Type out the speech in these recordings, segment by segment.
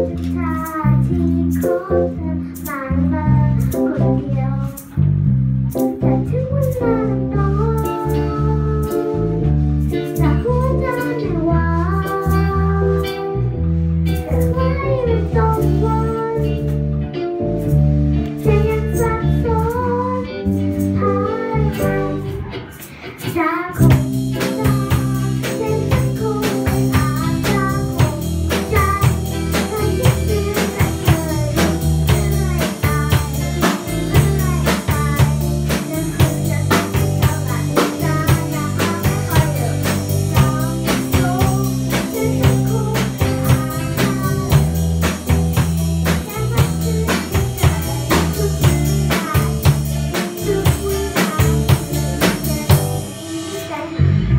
Thank you.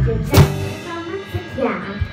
就站在妈妈的。